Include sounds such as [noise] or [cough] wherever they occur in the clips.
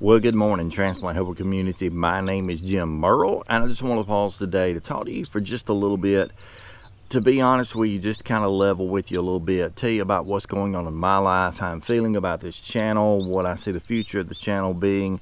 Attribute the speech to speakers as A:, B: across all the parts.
A: Well, good morning, Transplant Helper community. My name is Jim Merle, and I just want to pause today to talk to you for just a little bit. To be honest with you, just kind of level with you a little bit, tell you about what's going on in my life, how I'm feeling about this channel, what I see the future of the channel being,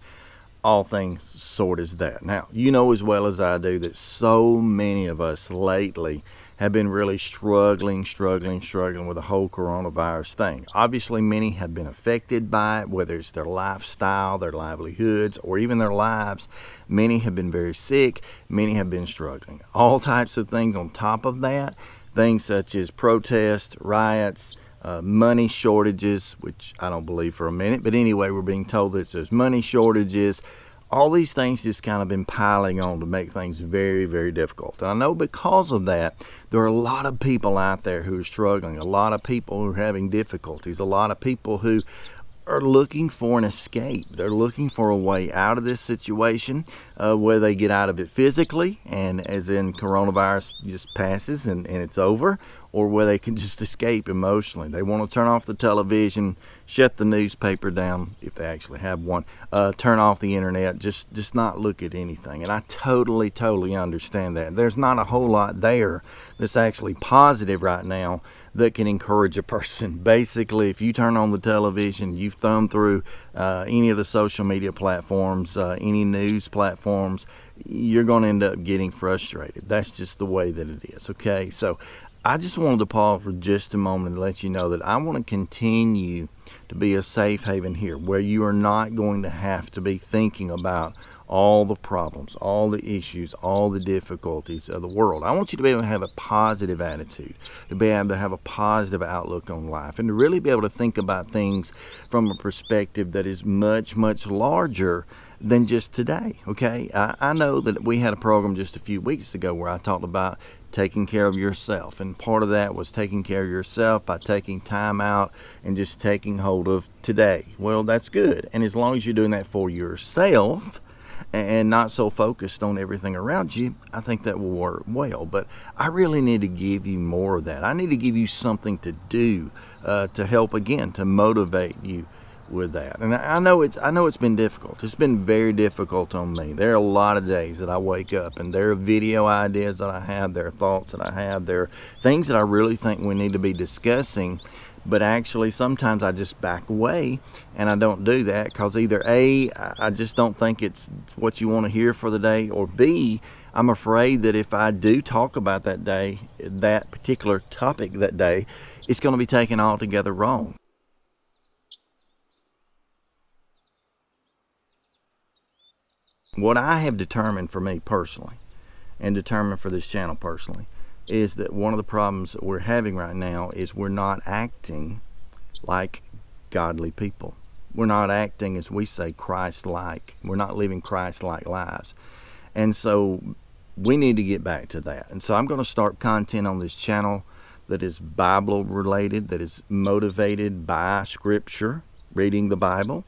A: all things sort as that. Now, you know as well as I do that so many of us lately have been really struggling, struggling, struggling with the whole coronavirus thing. Obviously, many have been affected by it, whether it's their lifestyle, their livelihoods, or even their lives. Many have been very sick, many have been struggling. All types of things on top of that, things such as protests, riots, uh, money shortages, which I don't believe for a minute, but anyway, we're being told that there's money shortages, all these things just kind of been piling on to make things very, very difficult. And I know because of that, there are a lot of people out there who are struggling, a lot of people who are having difficulties, a lot of people who are looking for an escape. They're looking for a way out of this situation, uh, where they get out of it physically, and as in coronavirus just passes and, and it's over, or where they can just escape emotionally. They want to turn off the television, shut the newspaper down if they actually have one, uh, turn off the internet, just just not look at anything. And I totally, totally understand that. There's not a whole lot there that's actually positive right now that can encourage a person. [laughs] Basically, if you turn on the television, you thumb through uh, any of the social media platforms, uh, any news platforms, you're going to end up getting frustrated. That's just the way that it is. Okay, so I just wanted to pause for just a moment and let you know that I want to continue to be a safe haven here where you are not going to have to be thinking about all the problems, all the issues, all the difficulties of the world. I want you to be able to have a positive attitude, to be able to have a positive outlook on life, and to really be able to think about things from a perspective that is much, much larger than just today. Okay, I, I, know that we had a program just a few weeks ago where I talked about taking care of yourself, and part of that was taking care of yourself by taking time out and just taking hold of today. Well, that's good, and as long as you're doing that for yourself and not so focused on everything around you, I think that will work well. But I really need to give you more of that. I need to give you something to do uh, to help again to motivate you with that. And I know it's I know it's been difficult. It's been very difficult on me. There are a lot of days that I wake up and there are video ideas that I have, there are thoughts that I have, there are things that I really think we need to be discussing. But actually, sometimes I just back away and I don't do that because either A, I just don't think it's what you want to hear for the day, or B, I'm afraid that if I do talk about that day, that particular topic that day, it's going to be taken altogether wrong. What I have determined for me personally, and determined for this channel personally, is that one of the problems that we're having right now is we're not acting like godly people. We're not acting, as we say, Christ like. We're not living Christ like lives. And so we need to get back to that. And so I'm going to start content on this channel that is Bible related, that is motivated by Scripture, reading the Bible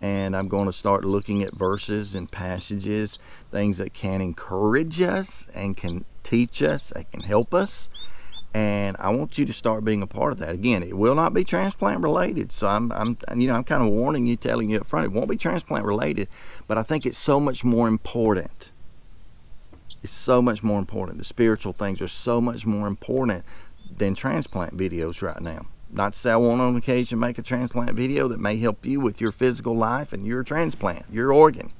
A: and I'm going to start looking at verses and passages, things that can encourage us and can teach us and can help us. And I want you to start being a part of that. Again, it will not be transplant related. So I'm, I'm you know, I'm kind of warning you, telling you up front, it won't be transplant related. But I think it's so much more important. It's so much more important. The spiritual things are so much more important than transplant videos right now. Not to say I won't on occasion make a transplant video that may help you with your physical life and your transplant, your organ.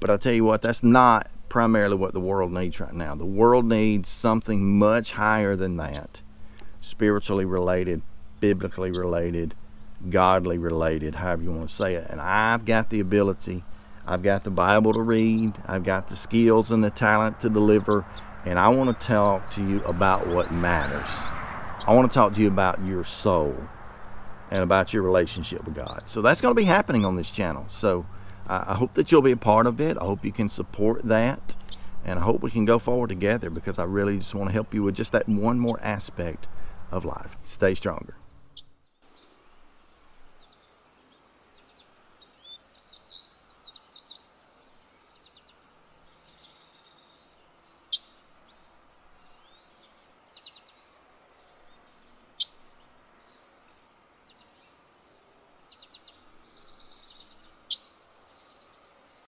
A: But I'll tell you what, that's not primarily what the world needs right now. The world needs something much higher than that. Spiritually related, biblically related, godly related, however you want to say it. And I've got the ability, I've got the Bible to read, I've got the skills and the talent to deliver, and I want to talk to you about what matters. I want to talk to you about your soul and about your relationship with God. So that's going to be happening on this channel. So I hope that you'll be a part of it. I hope you can support that. And I hope we can go forward together because I really just want to help you with just that one more aspect of life. Stay stronger.